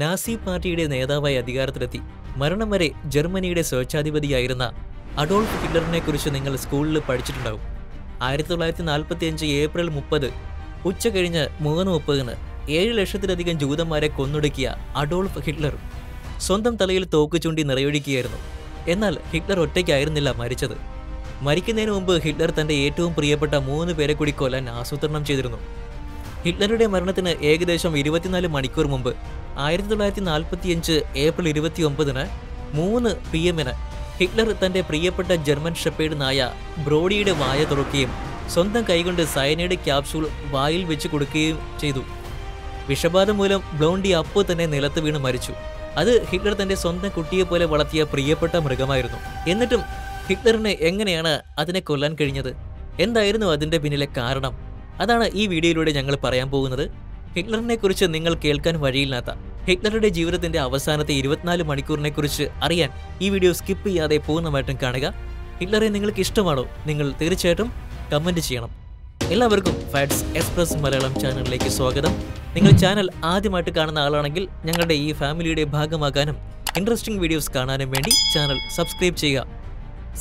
Nazi പാർട്ടിയുടെ നേതാവായി അധികാരത്തിലെത്തി. മരണം വരെ ജർമ്മനിയുടെ സ്വേച്ഛാധിപതിയായിരുന്ന അഡോൾഫ് ഹിറ്റ്ലറിനെ കുറിച്ച് നിങ്ങൾ സ്കൂളിൽ പഠിച്ചിട്ടുണ്ടാവും. ആയിരത്തി തൊള്ളായിരത്തി നാൽപ്പത്തി അഞ്ച് ഏപ്രിൽ മുപ്പത് ഉച്ച കഴിഞ്ഞ് മൂന്ന് മുപ്പതിന് ഏഴ് ലക്ഷത്തിലധികം ജൂതന്മാരെ കൊന്നൊടുക്കിയ അഡോൾഫ് ഹിറ്റ്ലർ സ്വന്തം തലയിൽ തോക്ക് ചൂണ്ടി നിറയൊഴിക്കുകയായിരുന്നു എന്നാൽ ഹിറ്റ്ലർ ഒറ്റയ്ക്കായിരുന്നില്ല മരിച്ചത്. മരിക്കുന്നതിന് മുമ്പ് ഹിറ്റ്ലർ തന്റെ ഏറ്റവും പ്രിയപ്പെട്ട മൂന്ന് പേരെ കൂടി കൊല്ലാൻ ആസൂത്രണം ചെയ്തിരുന്നു. ഹിറ്റ്ലറുടെ മരണത്തിന് ഏകദേശം ഇരുപത്തിനാല് മണിക്കൂർ മുമ്പ് ആയിരത്തി തൊള്ളായിരത്തി നാൽപ്പത്തിയഞ്ച് ഏപ്രിൽ ഇരുപത്തി ഒമ്പതിന് മൂന്ന് പി എമ്മിന് ഹിറ്റ്ലർ തന്റെ പ്രിയപ്പെട്ട ജർമ്മൻ ഷെപ്പേഡ് നായ ബ്രോഡിയുടെ വായ തുറക്കുകയും സ്വന്തം കൈകൊണ്ട് സയനൈഡ് ക്യാപ്സൂൾ വായിൽ വെച്ച് കൊടുക്കുകയും ചെയ്തു. വിഷബാധ മൂലം ബ്ലോണ്ടി അപ്പോൾ തന്നെ നിലത്ത് വീണ് മരിച്ചു. അത് ഹിറ്റ്ലർ തന്റെ സ്വന്തം കുട്ടിയെ പോലെ വളർത്തിയ പ്രിയപ്പെട്ട മൃഗമായിരുന്നു. എന്നിട്ടും ഹിറ്റ്ലറിന് എങ്ങനെയാണ് അതിനെ കൊല്ലാൻ കഴിഞ്ഞത്? എന്തായിരുന്നു അതിന്റെ പിന്നിലെ കാരണം? അതാണ് ഈ വീഡിയോയിലൂടെ ഞങ്ങൾ പറയാൻ പോകുന്നത്. ഹിറ്റ്ലറിനെ കുറിച്ച് നിങ്ങൾ കേൾക്കാൻ വഴിയില്ലാത്ത ഹിറ്റ്ലറുടെ ജീവിതത്തിന്റെ അവസാനത്തെ ഇരുപത്തിനാല് മണിക്കൂറിനെ കുറിച്ച് അറിയാൻ ഈ വീഡിയോ സ്കിപ്പ് ചെയ്യാതെ പൂർണമായിട്ടും കാണുക. ഹിറ്റ്ലറെ നിങ്ങൾക്ക് ഇഷ്ടമാണോ? നിങ്ങൾ തീർച്ചയായിട്ടും കമന്റ് ചെയ്യണം. എല്ലാവർക്കും ഫാറ്റ്സ് എക്സ്പ്രസ് മലയാളം ചാനലിലേക്ക് സ്വാഗതം. നിങ്ങൾ ചാനൽ ആദ്യമായിട്ട് കാണുന്ന ആളാണെങ്കിൽ ഞങ്ങളുടെ ഈ ഫാമിലിയുടെ ഭാഗമാകാനും ഇൻട്രസ്റ്റിംഗ് വീഡിയോസ് കാണാനും വേണ്ടി ചാനൽ സബ്സ്ക്രൈബ് ചെയ്യുക.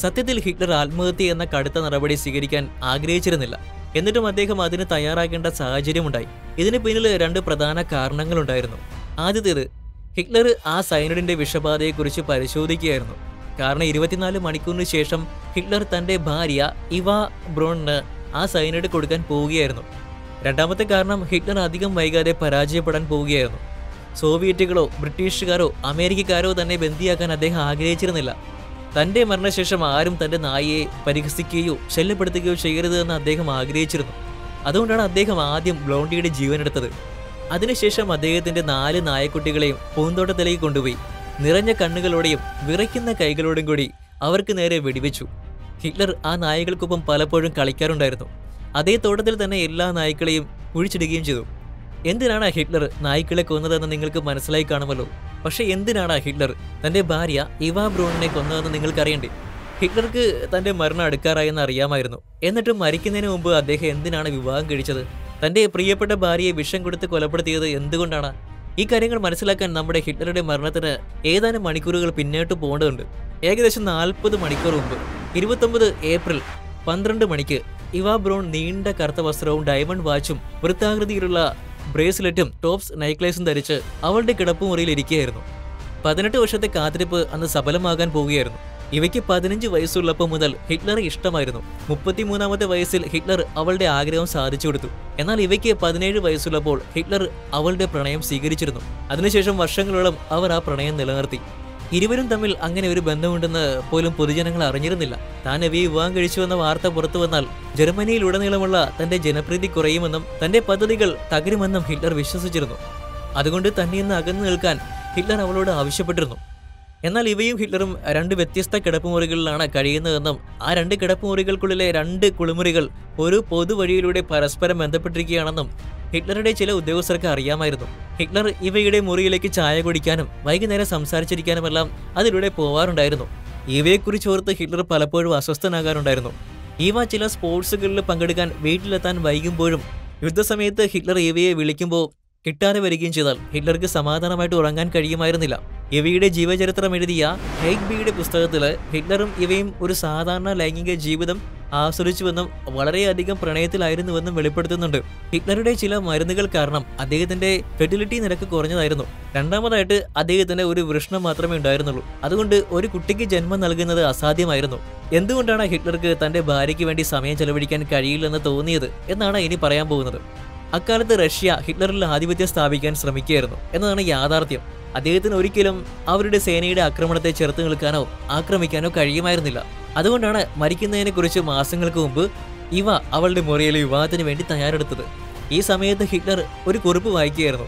സത്യത്തിൽ ഹിറ്റ്ലർ ആത്മഹത്യ എന്ന കടുത്ത നടപടി സ്വീകരിക്കാൻ ആഗ്രഹിച്ചിരുന്നില്ല. എന്നിട്ടും അദ്ദേഹം അതിന് തയ്യാറാക്കേണ്ട സാഹചര്യമുണ്ടായി. ഇതിന് പിന്നിൽ രണ്ട് പ്രധാന കാരണങ്ങളുണ്ടായിരുന്നു. ആദ്യത്തേത് ഹിറ്റ്ലർ ആ സൈനഡിന്റെ വിഷബാധയെക്കുറിച്ച് പരിശോധിക്കുകയായിരുന്നു. കാരണം ഇരുപത്തിനാല് മണിക്കൂറിന് ശേഷം ഹിറ്റ്ലർ തന്റെ ഭാര്യ ഇവ ബ്രോണിന് ആ സൈനഡ് കൊടുക്കാൻ പോവുകയായിരുന്നു. രണ്ടാമത്തെ കാരണം ഹിറ്റ്ലർ അധികം വൈകാതെ പരാജയപ്പെടാൻ പോവുകയായിരുന്നു. സോവിയറ്റുകളോ ബ്രിട്ടീഷുകാരോ അമേരിക്കക്കാരോ തന്നെ ബന്ദിയാക്കാൻ അദ്ദേഹം ആഗ്രഹിച്ചിരുന്നില്ല. തന്റെ മരണശേഷം ആരും തന്റെ നായയെ പരിഹസിക്കുകയോ ശല്യപ്പെടുത്തുകയോ ചെയ്യരുത് എന്ന് അദ്ദേഹം ആഗ്രഹിച്ചിരുന്നു. അതുകൊണ്ടാണ് അദ്ദേഹം ആദ്യം ബ്ലോണ്ടിയുടെ ജീവനെടുത്തത്. അതിനുശേഷം അദ്ദേഹത്തിന്റെ നാല് നായക്കുട്ടികളെയും പൂന്തോട്ടത്തിലേക്ക് കൊണ്ടുപോയി. നിറഞ്ഞ കണ്ണുകളോടെയും വിറയ്ക്കുന്ന കൈകളോടും കൂടി അവർക്ക് നേരെ വെടിവെച്ചു. ഹിറ്റ്ലർ ആ നായകൾക്കൊപ്പം പലപ്പോഴും കളിക്കാറുണ്ടായിരുന്നു. അതേ തോട്ടത്തിൽ തന്നെ എല്ലാ നായ്ക്കളെയും കുഴിച്ചിടുകയും ചെയ്തു. എന്തിനാണ് ഹിറ്റ്ലർ നായ്ക്കളെ കൊന്നതെന്ന് നിങ്ങൾക്ക് മനസ്സിലായി കാണുമല്ലോ? പക്ഷേ എന്തിനാണ് ഹിറ്റ്ലർ തന്റെ ഭാര്യ ഇവാ ബ്രോണിനെ കൊന്നതെന്ന് നിങ്ങൾക്കറിയണ്ടേ? ഹിറ്റ്ലർക്ക് തന്റെ മരണം അടുക്കാറായെന്ന് അറിയാമായിരുന്നു. എന്നിട്ടും മരിക്കുന്നതിന് മുമ്പ് അദ്ദേഹം എന്തിനാണ് വിവാഹം കഴിച്ചത്? തന്റെ പ്രിയപ്പെട്ട ഭാര്യയെ വിഷം കൊടുത്ത് കൊലപ്പെടുത്തിയത് എന്തുകൊണ്ടാണ്? ഈ കാര്യങ്ങൾ മനസ്സിലാക്കാൻ നമ്മുടെ ഹിറ്റ്ലറുടെ മരണത്തിന് ഏതാനും മണിക്കൂറുകൾ പിന്നോട്ട് പോകേണ്ടതുണ്ട്. ഏകദേശം നാൽപ്പത് മണിക്കൂർ മുമ്പ് ഇരുപത്തൊമ്പത് ഏപ്രിൽ പന്ത്രണ്ട് മണിക്ക് ഇവാ ബ്രൗൺ നീണ്ട കറുത്ത വസ്ത്രവും ഡയമണ്ട് വാച്ചും വൃത്താകൃതിയിലുള്ള ബ്രേസ്ലെറ്റും ടോപ്സ് നെക്ലേസും ധരിച്ച് അവളുടെ കിടപ്പുമുറിയിൽ ഇരിക്കുകയായിരുന്നു. പതിനെട്ട് വർഷത്തെ കാത്തിരിപ്പ് അന്ന് സഫലമാകാൻ പോവുകയായിരുന്നു. ഇവയ്ക്ക് പതിനഞ്ച് വയസ്സുള്ളപ്പോൾ മുതൽ ഹിറ്റ്ലറെ ഇഷ്ടമായിരുന്നു. മുപ്പത്തിമൂന്നാമത്തെ വയസ്സിൽ ഹിറ്റ്ലർ അവളുടെ ആഗ്രഹം സാധിച്ചു കൊടുത്തു. എന്നാൽ ഇവയ്ക്ക് പതിനേഴ് വയസ്സുള്ളപ്പോൾ ഹിറ്റ്ലർ അവളുടെ പ്രണയം സ്വീകരിച്ചിരുന്നു. അതിനുശേഷം വർഷങ്ങളോളം അവർ ആ പ്രണയം നിലനിർത്തി. ഇരുവരും തമ്മിൽ അങ്ങനെ ഒരു ബന്ധമുണ്ടെന്ന് പോലും പൊതുജനങ്ങൾ അറിഞ്ഞിരുന്നില്ല. താൻ എവിയെ വിവാഹം കഴിച്ചുവെന്ന വാർത്ത പുറത്തു വന്നാൽ ജർമ്മനിയിലുടനീളമുള്ള തന്റെ ജനപ്രീതി കുറയുമെന്നും തന്റെ പദ്ധതികൾ തകരുമെന്നും ഹിറ്റ്ലർ വിശ്വസിച്ചിരുന്നു. അതുകൊണ്ട് തന്നെ ഇന്ന് അകന്നു നിൽക്കാൻ ഹിറ്റ്ലർ അവളോട് ആവശ്യപ്പെട്ടിരുന്നു. എന്നാൽ ഇവയും ഹിറ്റ്ലറും രണ്ട് വ്യത്യസ്ത കിടപ്പുമുറികളിലാണ് കഴിയുന്നതെന്നും ആ രണ്ട് കിടപ്പുമുറികൾക്കുള്ളിലെ രണ്ട് കുളിമുറികൾ ഒരു പൊതുവഴിയിലൂടെ പരസ്പരം ബന്ധപ്പെട്ടിരിക്കുകയാണെന്നും ഹിറ്റ്ലറുടെ ചില ഉദ്യോഗസ്ഥർക്ക് അറിയാമായിരുന്നു. ഹിറ്റ്ലർ ഇവയുടെ മുറിയിലേക്ക് ചായ കുടിക്കാനും വൈകുന്നേരം സംസാരിച്ചിരിക്കാനുമെല്ലാം അതിലൂടെ പോവാറുണ്ടായിരുന്നു. ഇവയെക്കുറിച്ച് ഓർത്ത് ഹിറ്റ്ലർ പലപ്പോഴും അസ്വസ്ഥനാകാറുണ്ടായിരുന്നു. ഇവ ചില സ്പോർട്സുകളിൽ പങ്കെടുക്കാൻ വീട്ടിലെത്താൻ വൈകുമ്പോഴും യുദ്ധസമയത്ത് ഹിറ്റ്ലർ ഇവയെ വിളിക്കുമ്പോൾ കിട്ടാതെ വരികയും ചെയ്താൽ ഹിറ്റ്ലർക്ക് സമാധാനമായിട്ട് ഉറങ്ങാൻ കഴിയുമായിരുന്നില്ല. ഇവയുടെ ജീവചരിത്രം എഴുതിയ ഹെയ്ഗ്ബിയുടെ പുസ്തകത്തിൽ ഹിറ്റ്ലറും ഇവയും ഒരു സാധാരണ ലൈംഗിക ജീവിതം ആസ്വദിച്ചുവെന്നും വളരെയധികം പ്രണയത്തിലായിരുന്നുവെന്നും വെളിപ്പെടുത്തുന്നുണ്ട്. ഹിറ്റ്ലറുടെ ചില മരുന്നുകൾ കാരണം അദ്ദേഹത്തിന്റെ ഫെർട്ടിലിറ്റി നിരക്ക് കുറഞ്ഞതായിരുന്നു. രണ്ടാമതായിട്ട് അദ്ദേഹത്തിന് ഒരു വൃഷ്ണം മാത്രമേ ഉണ്ടായിരുന്നുള്ളൂ. അതുകൊണ്ട് ഒരു കുട്ടിക്ക് ജന്മം നൽകുന്നത് അസാധ്യമായിരുന്നു. എന്തുകൊണ്ടാണ് ഹിറ്റ്ലർക്ക് തന്റെ ഭാര്യയ്ക്ക് വേണ്ടി സമയം ചെലവഴിക്കാൻ കഴിയില്ലെന്ന് തോന്നിയത് എന്നാണ് ഇനി പറയാൻ പോകുന്നത്. അക്കാലത്ത് റഷ്യ ഹിറ്റ്ലറിൽ ആധിപത്യം സ്ഥാപിക്കാൻ ശ്രമിക്കുകയായിരുന്നു. എന്നതാണ് യാഥാർത്ഥ്യം. അദ്ദേഹത്തിന് ഒരിക്കലും അവരുടെ സേനയുടെ ആക്രമണത്തെ ചെറുത്തു നിൽക്കാനോ ആക്രമിക്കാനോ കഴിയുമായിരുന്നില്ല. അതുകൊണ്ടാണ് മരിക്കുന്നതിനെക്കുറിച്ച് മാസങ്ങൾക്ക് മുമ്പ് ഇവ അവളുടെ മുറിയിലെ വിവാഹത്തിന് വേണ്ടി തയ്യാറെടുത്തത്. ഈ സമയത്ത് ഹിറ്റ്ലർ ഒരു കുറിപ്പ് വായിക്കുകയായിരുന്നു.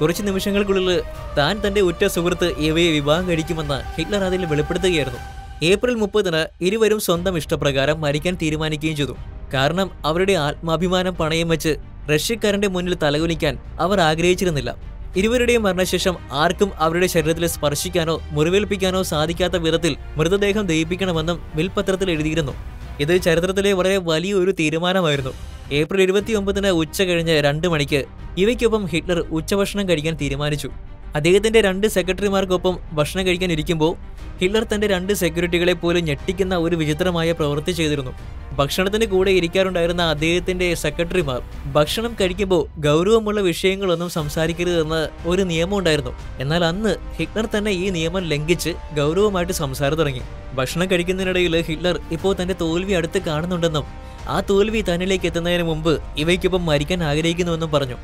കുറച്ച് നിമിഷങ്ങൾക്കുള്ളിൽ താൻ തന്റെ ഉറ്റ സുഹൃത്ത് ഇവയെ വിവാഹം കഴിക്കുമെന്ന് ഹിറ്റ്ലർ അതിൽ വെളിപ്പെടുത്തുകയായിരുന്നു. ഏപ്രിൽ മുപ്പതിന് ഇരുവരും സ്വന്തം ഇഷ്ടപ്രകാരം മരിക്കാൻ തീരുമാനിക്കുകയും ചെയ്തു. കാരണം അവരുടെ ആത്മാഭിമാനം പണയം വെച്ച് റഷ്യക്കാരന്റെ മുന്നിൽ തലകുലിക്കാൻ അവർ ആഗ്രഹിച്ചിരുന്നില്ല. ഇരുവരുടെയും മരണശേഷം ആർക്കും അവരുടെ ശരീരത്തിൽ സ്പർശിക്കാനോ മുറിവേൽപ്പിക്കാനോ സാധിക്കാത്ത വിധത്തിൽ മൃതദേഹം ദയിപ്പിക്കണമെന്നും വിൽപത്രത്തിൽ എഴുതിയിരുന്നു. ഇത് ചരിത്രത്തിലെ വളരെ വലിയൊരു തീരുമാനമായിരുന്നു. ഏപ്രിൽ ഇരുപത്തിയൊമ്പതിന് ഉച്ച കഴിഞ്ഞ് രണ്ട് മണിക്ക് ഇവയ്ക്കൊപ്പം ഹിറ്റ്ലർ ഉച്ചഭക്ഷണം കഴിക്കാൻ തീരുമാനിച്ചു. അദ്ദേഹത്തിന്റെ രണ്ട് സെക്രട്ടറിമാർക്കൊപ്പം ഭക്ഷണം കഴിക്കാൻ ഇരിക്കുമ്പോൾ ഹിറ്റ്ലർ തന്റെ രണ്ട് സെക്യൂരിറ്റികളെ പോലും ഞെട്ടിക്കുന്ന ഒരു വിചിത്രമായ പ്രവൃത്തി ചെയ്തിരുന്നു. ഭക്ഷണത്തിന് കൂടെ ഇരിക്കാറുണ്ടായിരുന്ന അദ്ദേഹത്തിന്റെ സെക്രട്ടറിമാർ ഭക്ഷണം കഴിക്കുമ്പോൾ ഗൗരവമുള്ള വിഷയങ്ങളൊന്നും സംസാരിക്കരുതെന്ന് ഒരു നിയമം ഉണ്ടായിരുന്നു. എന്നാൽ അന്ന് ഹിറ്റ്ലർ തന്നെ ഈ നിയമം ലംഘിച്ച് ഗൗരവമായിട്ട് സംസാരം തുടങ്ങി. ഭക്ഷണം കഴിക്കുന്നതിനിടയിൽ ഹിറ്റ്ലർ ഇപ്പോൾ തന്റെ തോൽവി അടുത്ത് കാണുന്നുണ്ടെന്നും ആ തോൽവി തന്നിലേക്ക് എത്തുന്നതിന് മുമ്പ് ഇവയ്ക്കൊപ്പം മരിക്കാൻ ആഗ്രഹിക്കുന്നുവെന്നും പറഞ്ഞു.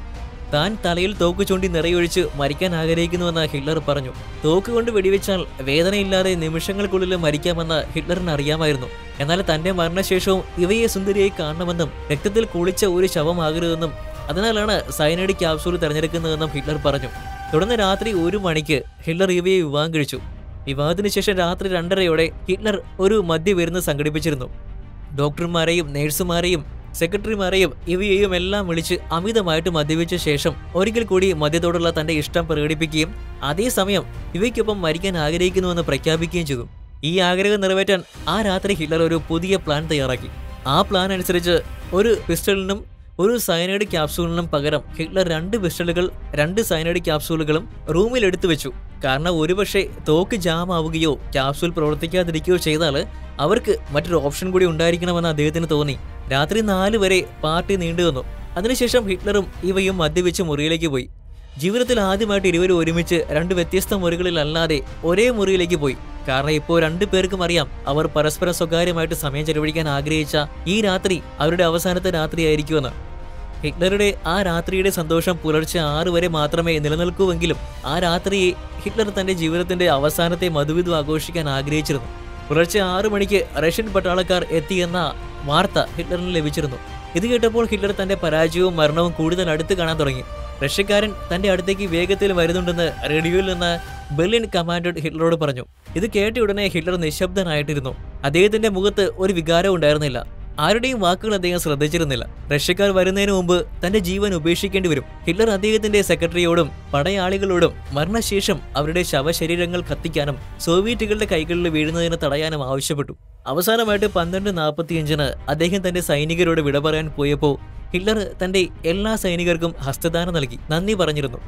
താൻ തലയിൽ തോക്ക് ചൂണ്ടി നിറയൊഴിച്ച് മരിക്കാൻ ആഗ്രഹിക്കുന്നുവെന്ന് ഹിറ്റ്ലർ പറഞ്ഞു. തോക്ക് കൊണ്ട് വെടിവെച്ചാൽ വേദനയില്ലാതെ നിമിഷങ്ങൾക്കുള്ളിൽ മരിക്കാമെന്ന് ഹിറ്റ്ലറിന് അറിയാമായിരുന്നു. എന്നാൽ തന്റെ മരണശേഷവും ഇവയെ സുന്ദരിയായി കാണണമെന്നും രക്തത്തിൽ കുളിച്ച ഒരു ശവമാകരുതെന്നും അതിനാലാണ് സൈനൈഡ് ക്യാപ്സൂൾ തിരഞ്ഞെടുക്കുന്നതെന്നും ഹിറ്റ്ലർ പറഞ്ഞു. തുടർന്ന് രാത്രി ഒരു മണിക്ക് ഹിറ്റ്ലർ ഇവയെ വിവാഹം കഴിച്ചു. വിവാഹത്തിന് ശേഷം രാത്രി രണ്ടരയോടെ ഹിറ്റ്ലർ ഒരു മദ്യവിരുന്ന് സംഘടിപ്പിച്ചിരുന്നു. ഡോക്ടർമാരെയും നേഴ്സുമാരെയും സെക്രട്ടറിമാരെയും ഇവയെയും എല്ലാം വിളിച്ച് അമിതമായിട്ട് മദ്യപിച്ച ശേഷം ഒരിക്കൽ കൂടി മദ്യത്തോടുള്ള തന്റെ ഇഷ്ടം പ്രകടിപ്പിക്കുകയും അതേസമയം ഇവയ്ക്കൊപ്പം മരിക്കാൻ ആഗ്രഹിക്കുന്നുവെന്ന് പ്രഖ്യാപിക്കുകയും ചെയ്തു. ഈ ആഗ്രഹം നിറവേറ്റാൻ ആ രാത്രി ഹിറ്റ്ലർ ഒരു പുതിയ പ്ലാൻ തയ്യാറാക്കി. ആ പ്ലാൻ അനുസരിച്ച് ഒരു പിസ്റ്റളിനും ഒരു സയനൈഡ് ക്യാപ്സൂളിനും പകരം ഹിറ്റ്ലർ രണ്ട് പിസ്റ്റളുകൾ രണ്ട് സയനൈഡ് ക്യാപ്സൂളുകളും റൂമിൽ എടുത്തു വെച്ചു. കാരണം ഒരുപക്ഷെ തോക്ക് ജാമാവുകയോ ക്യാപ്സൂൾ പ്രവർത്തിക്കാതിരിക്കുകയോ ചെയ്താൽ അവർക്ക് മറ്റൊരു ഓപ്ഷൻ കൂടി ഉണ്ടായിരിക്കണമെന്ന് അദ്ദേഹത്തിന് തോന്നി. രാത്രി നാല് വരെ പാർട്ടി നീണ്ടുവന്നു അതിനുശേഷം ഹിറ്റ്ലറും ഇവയും മദ്യപിച്ച് മുറിയിലേക്ക് പോയി. ജീവിതത്തിൽ ആദ്യമായിട്ട് ഇരുവരും ഒരുമിച്ച് രണ്ട് വ്യത്യസ്ത മുറികളിലല്ലാതെ ഒരേ മുറിയിലേക്ക് പോയി. കാരണം ഇപ്പോൾ രണ്ടു പേർക്കും അറിയാം അവർ പരസ്പരം സ്വകാര്യമായിട്ട് സമയം ചെലവഴിക്കാൻ ആഗ്രഹിച്ച ഈ രാത്രി അവരുടെ അവസാനത്തെ രാത്രിയായിരിക്കുമെന്ന്. ഹിറ്റ്ലറുടെ ആ രാത്രിയുടെ സന്തോഷം പുലർച്ചെ ആറ് വരെ മാത്രമേ നിലനിൽക്കൂവെങ്കിലും ആ രാത്രിയെ ഹിറ്റ്ലർ തന്റെ ജീവിതത്തിന്റെ അവസാനത്തെ മധുവിധു ആഘോഷിക്കാൻ ആഗ്രഹിച്ചിരുന്നു. പുലർച്ചെ ആറു മണിക്ക് റഷ്യൻ പട്ടാളക്കാർ എത്തിയെന്ന വാർത്ത ഹിറ്റ്ലറിന് ലഭിച്ചിരുന്നു. ഇത് കേട്ടപ്പോൾ ഹിറ്റ്ലർ തന്റെ പരാജയവും മരണവും കൂടുതൽ അടുത്ത് കാണാൻ തുടങ്ങി. റഷ്യക്കാരൻ തന്റെ അടുത്തേക്ക് വേഗത്തിൽ വരുന്നുണ്ടെന്ന് റേഡിയോയിൽ നിന്ന് ബെർലിൻ കമാൻഡർ ഹിറ്റ്ലറോട് പറഞ്ഞു. ഇത് കേട്ട ഉടനെ ഹിറ്റ്ലർ നിശബ്ദനായിട്ടിരുന്നു. അദ്ദേഹത്തിന്റെ മുഖത്ത് ഒരു വികാരം ഉണ്ടായിരുന്നില്ല. ആരുടെയും വാക്കുകൾ അദ്ദേഹം ശ്രദ്ധിച്ചിരുന്നില്ല. റഷ്യക്കാർ വരുന്നതിന് മുമ്പ് തന്റെ ജീവൻ ഉപേക്ഷിക്കേണ്ടി വരും. ഹിറ്റ്ലർ അദ്ദേഹത്തിന്റെ സെക്രട്ടറിയോടും പടയാളികളോടും മരണശേഷം അവരുടെ ശവശരീരങ്ങൾ കത്തിക്കാനും സോവിയറ്റുകളുടെ കൈകളിൽ വീഴുന്നതിന് തടയാനും ആവശ്യപ്പെട്ടു. അവസാനമായിട്ട് പന്ത്രണ്ട് നാൽപ്പത്തിയഞ്ചിന് അദ്ദേഹം തന്റെ സൈനികരോട് വിട പറയാൻ പോയപ്പോൾ ഹിറ്റ്ലർ തന്റെ എല്ലാ സൈനികർക്കും ഹസ്തദാനം നൽകി. നന്ദി പറഞ്ഞിരുന്നു.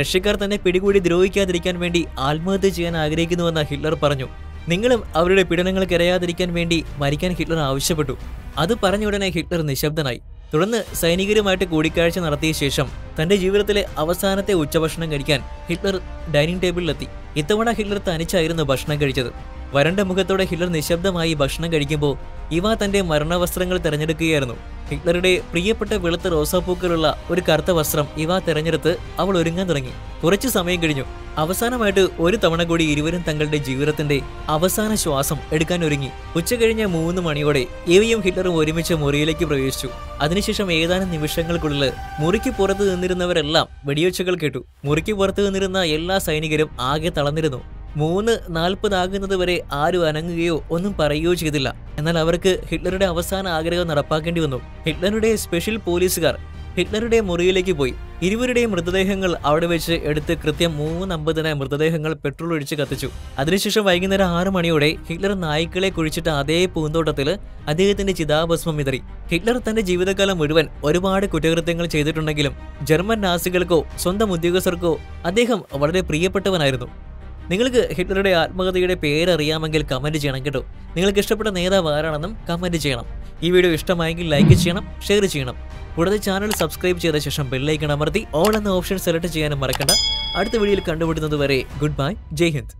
റഷ്യക്കാർ തന്നെ പിടികൂടി ദ്രോഹിക്കാതിരിക്കാൻ വേണ്ടി ആത്മഹത്യ ചെയ്യാൻ ആഗ്രഹിക്കുന്നുവെന്ന് ഹിറ്റ്ലർ പറഞ്ഞു. നിങ്ങളും അവരുടെ പീഡനങ്ങൾക്ക് ഇരയാതിരിക്കാൻ വേണ്ടി മരിക്കാൻ ഹിറ്റ്ലർ ആവശ്യപ്പെട്ടു. അത് പറഞ്ഞ ഉടനെ ഹിറ്റ്ലർ നിശബ്ദനായി. തുടർന്ന് സൈനികരുമായിട്ട് കൂടിക്കാഴ്ച നടത്തിയ ശേഷം തന്റെ ജീവിതത്തിലെ അവസാനത്തെ ഉച്ചഭക്ഷണം കഴിക്കാൻ ഹിറ്റ്ലർ ഡൈനിങ് ടേബിളിലെത്തി. ഇത്തവണ ഹിറ്റ്ലർ തനിച്ചായിരുന്നു ഭക്ഷണം കഴിച്ചത്. വരണ്ട മുഖത്തോടെ ഹിറ്റ്ലർ നിശബ്ദമായി ഭക്ഷണം കഴിക്കുമ്പോൾ ഇവ തന്റെ മരണവസ്ത്രങ്ങൾ തിരഞ്ഞെടുക്കുകയായിരുന്നു. ഹിറ്റ്ലറുടെ പ്രിയപ്പെട്ട വെളുത്ത റോസാപ്പൂക്കളുള്ള ഒരു കറുത്ത വസ്ത്രം ഇവ തിരഞ്ഞെടുത്ത് അവൾ ഒരുങ്ങാൻ തുടങ്ങി. കുറച്ചു സമയം കഴിഞ്ഞു. അവസാനമായിട്ട് ഒരു തവണ കൂടി ഇരുവരും തങ്ങളുടെ ജീവിതത്തിന്റെ അവസാന ശ്വാസം എടുക്കാൻ ഒരുങ്ങി. ഉച്ച കഴിഞ്ഞ മൂന്ന് മണിയോടെ ഇവയും ഹിറ്റ്ലറും ഒരുമിച്ച് മുറിയിലേക്ക് പ്രവേശിച്ചു. അതിനുശേഷം ഏതാനും നിമിഷങ്ങൾക്കുള്ളിൽ മുറിക്ക് പുറത്ത് നിന്നിരുന്നവരെല്ലാം വെടിയൊച്ചകൾ കേട്ടു. മുറിക്ക് പുറത്ത് നിന്നിരുന്ന എല്ലാ സൈനികരും ആകെ തളർന്നിരുന്നു. മൂന്ന് നാൽപ്പതാകുന്നത് വരെ ആരും അനങ്ങുകയോ ഒന്നും പറയുകയോ ചെയ്തില്ല. എന്നാൽ അവർക്ക് ഹിറ്റ്ലറുടെ അവസാന ആഗ്രഹം നടപ്പാക്കേണ്ടി വന്നു. ഹിറ്റ്ലറുടെ സ്പെഷ്യൽ പോലീസുകാർ ഹിറ്റ്ലറുടെ മുറിയിലേക്ക് പോയി. ഇരുവരുടെയും മൃതദേഹങ്ങൾ അവിടെ വെച്ച് എടുത്ത് കൃത്യം മൂന്ന് അമ്പതിന് മൃതദേഹങ്ങൾ പെട്രോൾ ഒഴിച്ച് കത്തിച്ചു. അതിനുശേഷം വൈകുന്നേരം ആറ് മണിയോടെ ഹിറ്റ്ലർ നായ്ക്കളെ കുഴിച്ചിട്ട അതേ പൂന്തോട്ടത്തിൽ അദ്ദേഹത്തിന്റെ ചിതാഭസ്മം വിതറി. ഹിറ്റ്ലർ തന്റെ ജീവിതകാലം മുഴുവൻ ഒരുപാട് കുറ്റകൃത്യങ്ങൾ ചെയ്തിട്ടുണ്ടെങ്കിലും ജർമ്മൻ നാസികൾക്കോ സ്വന്തം ഉദ്യോഗസ്ഥർക്കോ അദ്ദേഹം വളരെ പ്രിയപ്പെട്ടവനായിരുന്നു. നിങ്ങൾക്ക് ഹിറ്റ്ലറുടെ ആത്മകഥയുടെ പേരറിയാമെങ്കിൽ കമന്റ് ചെയ്യണം കേട്ടോ. നിങ്ങൾക്ക് ഇഷ്ടപ്പെട്ട നേതാവ് ആരാണെന്നും കമന്റ് ചെയ്യണം. ഈ വീഡിയോ ഇഷ്ടമായെങ്കിൽ ലൈക്ക് ചെയ്യണം ഷെയർ ചെയ്യണം. കൂടാതെ ചാനൽ സബ്സ്ക്രൈബ് ചെയ്ത ശേഷം ബെല്ലൈക്കൺ അമർത്തി ഓൾ എന്ന ഓപ്ഷൻ സെലക്ട് ചെയ്യാനും മറക്കണ്ട. അടുത്ത വീഡിയോയിൽ കണ്ടുപിടുന്നത് വരെ ഗുഡ് ബൈ ജയ് ഹിന്ദ്.